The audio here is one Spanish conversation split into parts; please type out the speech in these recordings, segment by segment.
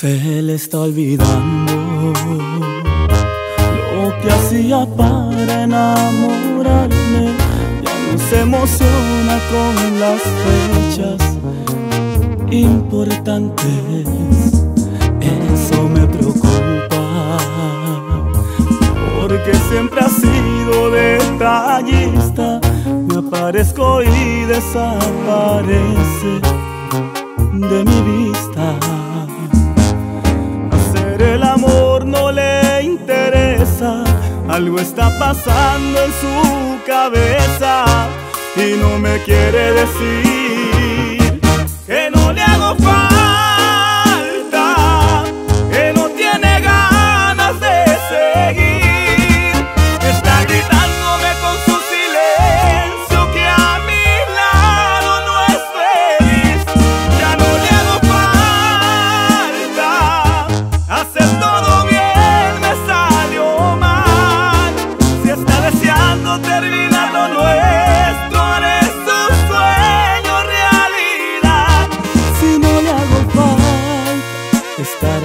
Se le está olvidando lo que hacía para enamorarme. Ya no se emociona con las fechas importantes. Eso me preocupa porque siempre ha sido detallista. Me aparezco y desaparece de mi vista. Algo está pasando en su cabeza y no me quiere decir que no le hago falta,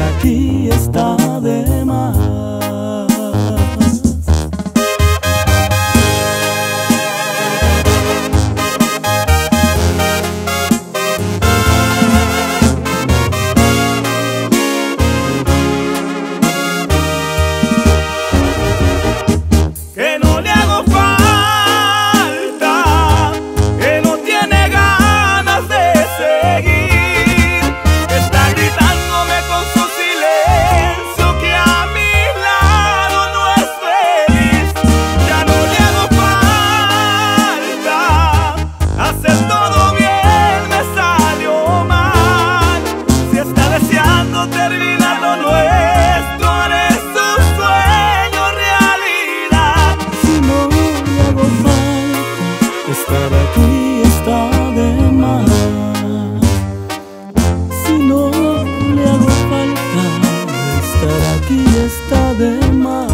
aquí está de más. está de más.